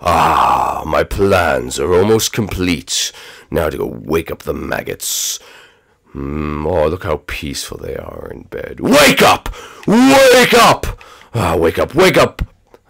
Ah, my plans are almost complete. Now to go wake up the maggots. Mm, oh, look how peaceful they are in bed. Wake up! Wake up! Ah, wake up, wake up!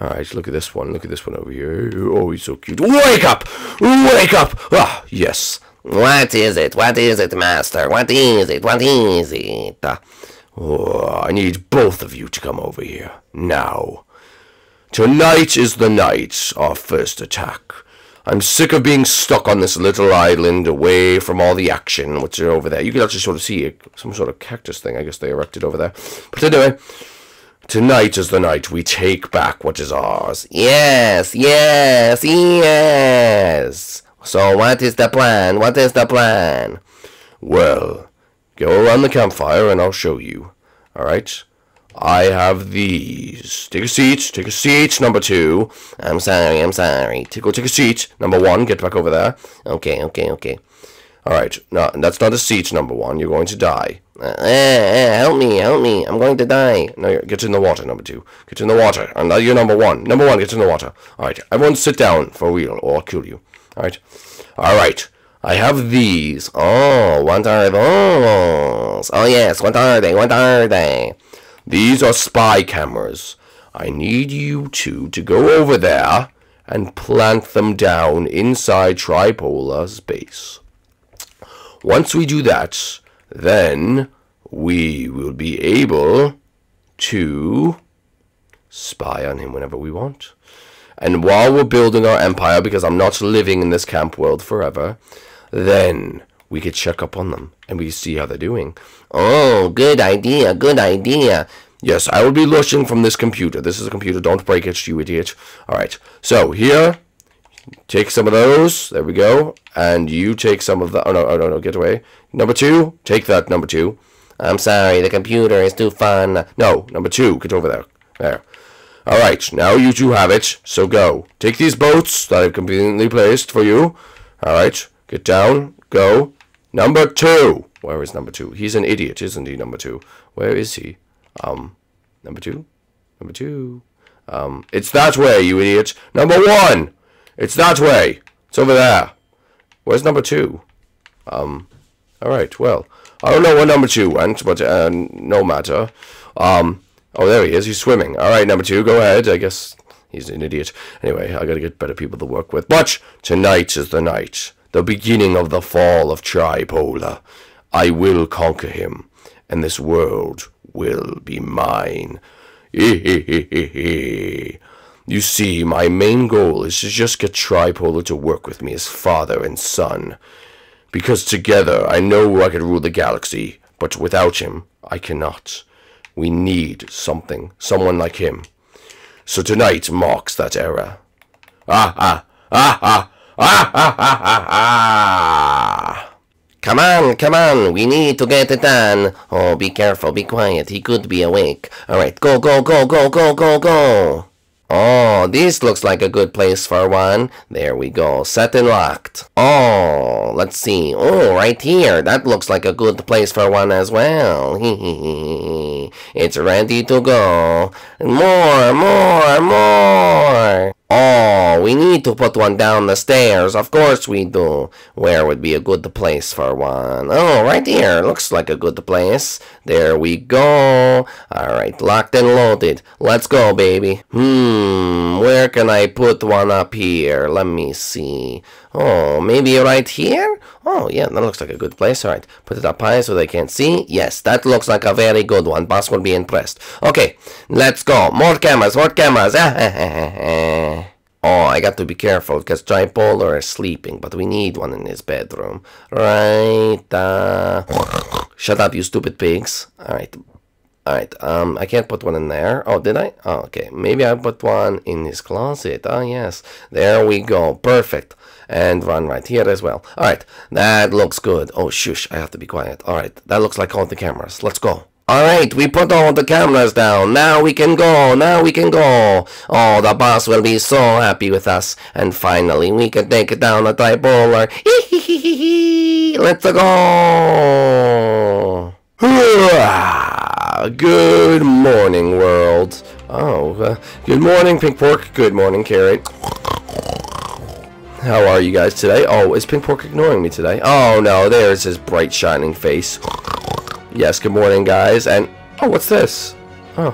Alright, look at this one. Look at this one over here. Oh, he's so cute. Wake up! Wake up! Ah, yes. What is it? What is it, master? What is it? What is it? Oh, I need both of you to come over here. Now. Tonight is the night, our first attack. I'm sick of being stuck on this little island away from all the action, What's over there. You can actually sort of see some sort of cactus thing, I guess they erected over there. But anyway, tonight is the night we take back what is ours. Yes, yes, yes. So what is the plan? What is the plan? Well, go around the campfire and I'll show you. Alright? I have these. Take a seat. Take a seat, number two. I'm sorry, I'm sorry. Take, take a seat. Number one, get back over there. Okay, okay, okay. Alright, no, that's not a seat, number one. You're going to die. Uh, help me, help me. I'm going to die. No, get in the water, number two. Get in the water. And now you're number one. Number one, get in the water. Alright, everyone sit down for real, or I'll kill you. Alright? Alright. I have these. Oh, what are those? Oh, yes, what are they? What are they? These are spy cameras. I need you two to go over there and plant them down inside Tripolar's base. Once we do that, then we will be able to spy on him whenever we want. And while we're building our empire, because I'm not living in this camp world forever, then we could check up on them and we see how they're doing. Oh, good idea, good idea. Yes, I will be looking from this computer. This is a computer. Don't break it, you idiot. Alright, so here, take some of those. There we go. And you take some of the... Oh, no, oh, no, no, get away. Number two, take that, number two. I'm sorry, the computer is too fun. No, number two, get over there. There. Alright, now you two have it, so go. Take these boats that I've conveniently placed for you. Alright, get down, go. Number two. Where is number two? He's an idiot, isn't he, number two? Where is he? Um, number two? Number two. Um, it's that way, you idiot. Number one! It's that way. It's over there. Where's number two? Um, alright, well. I don't know where number two went, but uh, no matter. Um, oh, there he is. He's swimming. Alright, number two, go ahead. I guess he's an idiot. Anyway, I gotta get better people to work with. But tonight is the night. The beginning of the fall of Tripolar. I will conquer him, and this world will be mine. you see, my main goal is to just get Tripolar to work with me as father and son. Because together, I know I could rule the galaxy, but without him, I cannot. We need something, someone like him. So tonight marks that era. Ah, ah, ah, ah, ah. Come on, come on, we need to get it done. Oh, be careful, be quiet, he could be awake. Alright, go, go, go, go, go, go, go. Oh, this looks like a good place for one. There we go, set and locked. Oh, let's see. Oh, right here, that looks like a good place for one as well. it's ready to go. More, more, more. Oh, we need to put one down the stairs. Of course we do. Where would be a good place for one? Oh, right here. Looks like a good place. There we go. Alright, locked and loaded. Let's go, baby. Hmm, where can I put one up here? Let me see. Oh, maybe right here? Oh, yeah, that looks like a good place. Alright, put it up high so they can't see. Yes, that looks like a very good one. Boss will be impressed. Okay, let's go. More cameras, more cameras. Oh, I got to be careful because Tripolar is sleeping, but we need one in his bedroom. Right, uh... Shut up, you stupid pigs. Alright, alright, um, I can't put one in there. Oh, did I? Oh, okay, maybe I put one in his closet. Oh, yes, there we go, perfect. And run right here as well. Alright, that looks good. Oh, shush, I have to be quiet. Alright, that looks like all the cameras. Let's go. Alright, we put all the cameras down. Now we can go. Now we can go. Oh, the boss will be so happy with us. And finally, we can take it down the Tripolar. Let's go. Good morning, world. Oh, uh, good morning, Pink Pork. Good morning, Carrot. How are you guys today? Oh, is Pink Pork ignoring me today? Oh no, there's his bright shining face. Yes, good morning guys, and oh, what's this? Oh,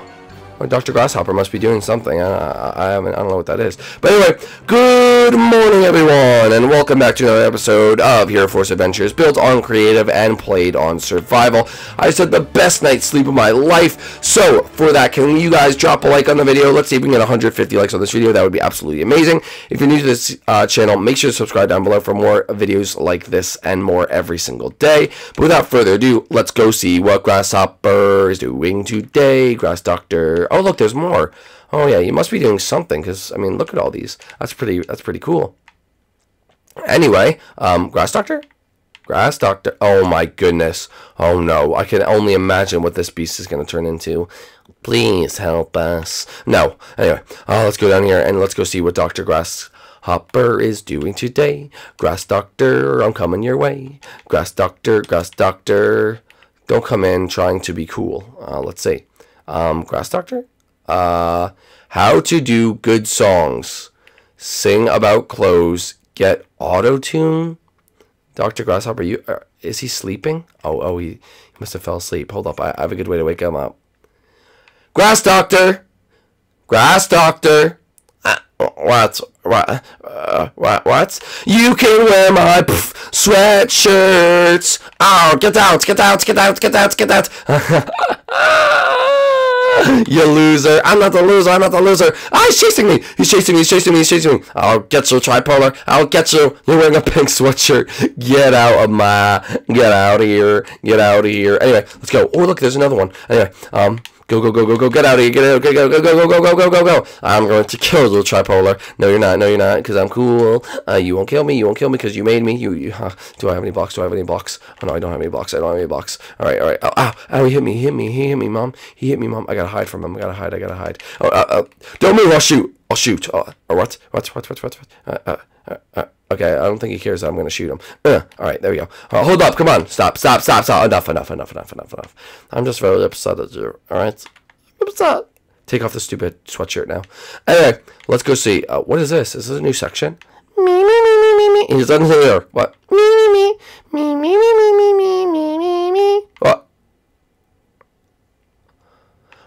Dr. Grasshopper must be doing something. I, I, I, haven't, I don't know what that is. But anyway, good morning, everyone, and welcome back to another episode of Hero Force Adventures, built on creative and played on survival. I said the best night's sleep of my life. So, for that, can you guys drop a like on the video? Let's see if we can get 150 likes on this video. That would be absolutely amazing. If you're new to this uh, channel, make sure to subscribe down below for more videos like this and more every single day. But without further ado, let's go see what Grasshopper is doing today. Grass Doctor Oh, look, there's more. Oh, yeah, you must be doing something, because, I mean, look at all these. That's pretty, that's pretty cool. Anyway, um, Grass Doctor? Grass Doctor. Oh, my goodness. Oh, no. I can only imagine what this beast is going to turn into. Please help us. No. Anyway, uh, let's go down here and let's go see what Dr. Grass Hopper is doing today. Grass Doctor, I'm coming your way. Grass Doctor, Grass Doctor. Don't come in trying to be cool. Uh, let's see. Um, Grass Doctor? Uh, how to do good songs. Sing about clothes. Get auto tune. Dr. Grasshopper, you uh, is he sleeping? Oh, oh, he, he must have fell asleep. Hold up, I, I have a good way to wake him up. Grass Doctor, Grass Doctor. Uh, what? What? Uh, what? What? You can wear my pff, sweatshirts. Oh, get out! Get out! Get out! Get out! Get out! you loser. I'm not the loser. I'm not the loser. Ah, he's chasing me. He's chasing me. He's chasing me. He's chasing me. I'll get you, tripolar. I'll get you. You're wearing a pink sweatshirt. Get out of my. Get out of here. Get out of here. Anyway, let's go. Oh, look, there's another one. Anyway, um, Go, go, go, go, go, get out of here, get out, go, go, go, go, go, go, go, go, go. I'm going to kill you, tripolar. No, you're not, no, you're not, because I'm cool. Uh, you won't kill me, you won't kill me, because you made me. You, you, uh, do I have any blocks? Do I have any blocks? Oh, no, I don't have any blocks. I don't have any blocks. All right, all right. Oh, ow, ow, he hit me, he hit me, he hit me, mom. He hit me, mom. I gotta hide from him. I gotta hide, I gotta hide. Oh, uh, uh, don't move, I'll shoot. I'll shoot. Oh, or what? What, what, what, what, what? Uh, uh, uh, uh. Okay, I don't think he cares I'm to shoot him. Uh, all right, there we go. Uh, hold up, come on. Stop, stop, stop, stop. Enough, enough, enough, enough, enough, enough. I'm just very upset at you, all right? That? Take off the stupid sweatshirt now. Anyway, let's go see. Uh, what is this? Is this a new section? Me, me, me, me, me, me. He's under there. What? Me, me, me, me, me, me, me, me, me, me. What?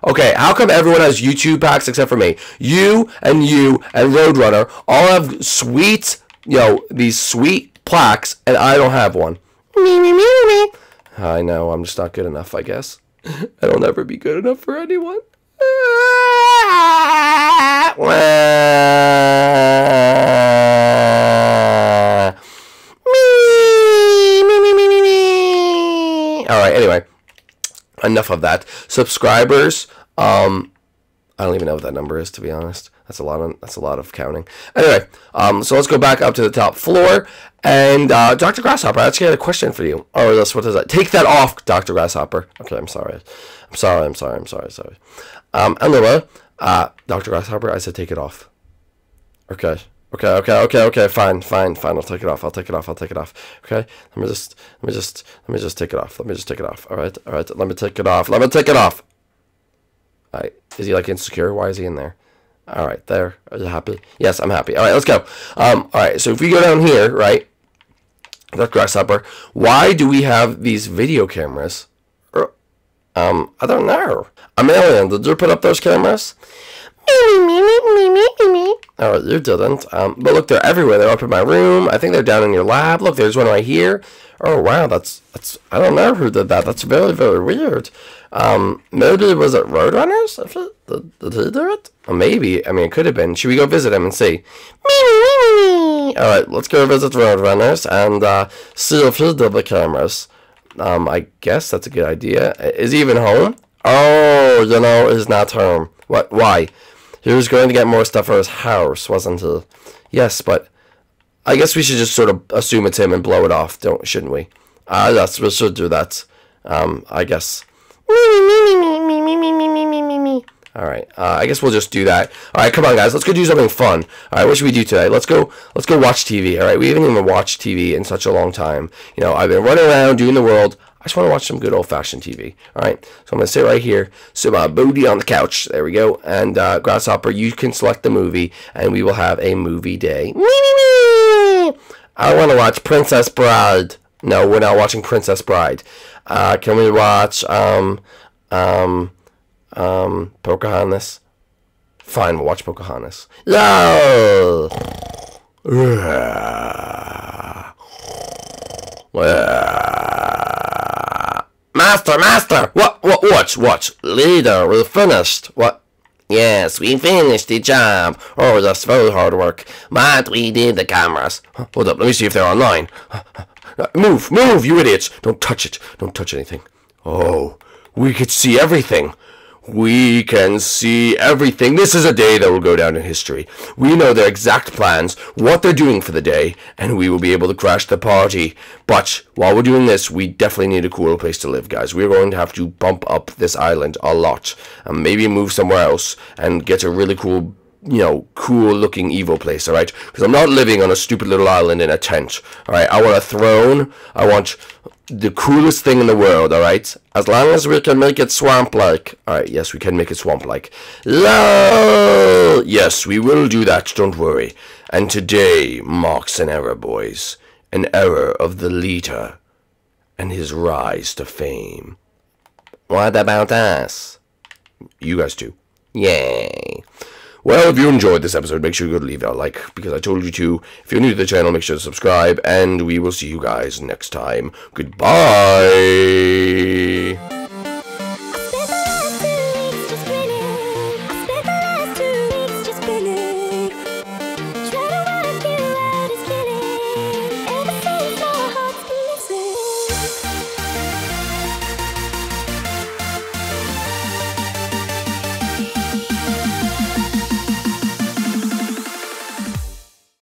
Okay, how come everyone has YouTube packs except for me? You and you and Roadrunner all have sweet, know, these sweet plaques, and I don't have one. Me, me, me, me, me. I know, I'm just not good enough, I guess. I'll never be good enough for anyone. Alright, anyway. Enough of that. Subscribers, um, I don't even know what that number is to be honest. That's a lot of that's a lot of counting. Anyway, um, so let's go back up to the top floor. And uh, Dr. Grasshopper, I actually had a question for you. Oh, that's what is that? Take that off, Dr. Grasshopper. Okay, I'm sorry. I'm sorry. I'm sorry. I'm sorry. Sorry. Um, anyway, uh, Dr. Grasshopper, I said take it off. Okay. Okay, okay, okay, okay, fine, fine, fine. I'll take it off. I'll take it off. I'll take it off. Okay. Let me just, let me just, let me just take it off. Let me just take it off. All right, all right. Let me take it off. Let me take it off. All right. Is he like insecure? Why is he in there? All right, there. Are you happy? Yes, I'm happy. All right, let's go. Um, all right. So if we go down here, right, that grasshopper. Why do we have these video cameras? Um, I don't know. Amelia, did you put up those cameras? Oh, you didn't. Um, but look, they're everywhere. They're up in my room. I think they're down in your lab. Look, there's one right here. Oh, wow, that's, that's, I don't know who did that. That's very, very weird. Um, maybe, was it Roadrunners? Did, did he do it? Or maybe. I mean, it could have been. Should we go visit him and see? All right, let's go visit Roadrunners and uh, see if he did the cameras. Um, I guess that's a good idea. Is he even home? Oh, you know, he's not home. What? Why? He was going to get more stuff for his house, wasn't he? Yes, but I guess we should just sort of assume it's him and blow it off, don't shouldn't we? Ah, uh, yes, we should do that. Um, I guess. All right, uh, I guess we'll just do that. All right, come on, guys, let's go do something fun. All right, what should we do today? Let's go. Let's go watch TV. All right, we haven't even watched TV in such a long time. You know, I've been running around doing the world. Just want to watch some good old-fashioned TV. All right, so I'm gonna sit right here, sit my booty on the couch. There we go. And uh, Grasshopper, you can select the movie, and we will have a movie day. I want to watch Princess Bride. No, we're not watching Princess Bride. Uh, can we watch um um um Pocahontas? Fine, we'll watch Pocahontas. No. Master, master! What, what, watch, watch. Leader, we're finished. What? Yes, we finished the job. Oh, that's very hard work. But we did the cameras. Hold up, let me see if they're online. Move, move, you idiots! Don't touch it. Don't touch anything. Oh, we could see everything. We can see everything. This is a day that will go down in history. We know their exact plans, what they're doing for the day, and we will be able to crash the party. But while we're doing this, we definitely need a cooler place to live, guys. We're going to have to bump up this island a lot, and maybe move somewhere else and get a really cool you know, cool looking evil place, alright? Because I'm not living on a stupid little island in a tent, alright? I want a throne, I want the coolest thing in the world, alright? As long as we can make it swamp-like. Alright, yes, we can make it swamp-like. LOL! Yes, we will do that, don't worry. And today marks an era, boys. An era of the leader and his rise to fame. What about us? You guys too. Yay. Well, if you enjoyed this episode, make sure you go leave a like, because I told you to. If you're new to the channel, make sure to subscribe, and we will see you guys next time. Goodbye!